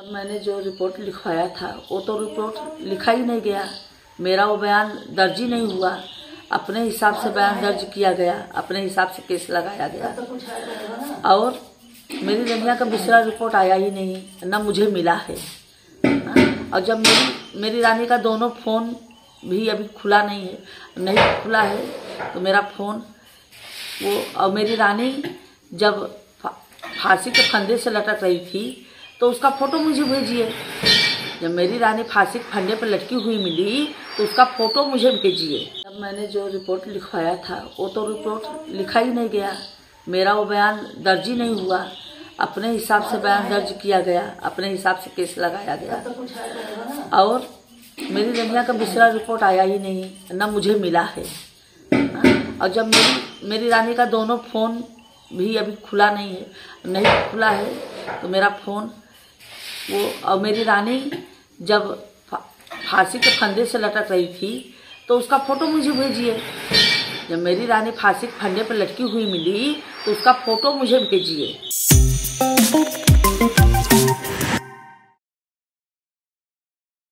तब मैंने जो रिपोर्ट लिखवाया था, वो तो रिपोर्ट लिखा ही नहीं गया। मेरा वो बयान दर्ज ही नहीं हुआ। अपने हिसाब से बयान दर्ज किया गया, अपने हिसाब से केस लगाया गया। और मेरी रनिया का दूसरा रिपोर्ट आया ही नहीं, न मुझे मिला है। और जब मेरी मेरी रानी का दोनों फ़ोन भी अभी खुला नहीं है, नहीं खुला है तो मेरा फ़ोन, वो, और मेरी रानी जब फांसी के फंदे से लटक रही थी तो उसका फ़ोटो मुझे भेजिए। जब मेरी रानी फांसी फंदे पर लटकी हुई मिली तो उसका फ़ोटो मुझे भेजिए। जब मैंने जो रिपोर्ट लिखवाया था, वो तो रिपोर्ट लिखा ही नहीं गया। मेरा वो बयान दर्ज ही नहीं हुआ। अपने हिसाब से बयान दर्ज किया गया, अपने हिसाब से केस लगाया गया। और मेरी रनिया का दूसरा रिपोर्ट आया ही नहीं, न मुझे मिला है। और जब मेरी मेरी रानी का दोनों फ़ोन भी अभी खुला नहीं है, नहीं खुला है तो मेरा फ़ोन वो, और मेरी रानी जब फांसी के फंदे से लटक रही थी तो उसका फ़ोटो मुझे भेजिए। जब मेरी रानी फांसी के फंदे पर लटकी हुई मिली तो उसका फ़ोटो मुझे भेजिए।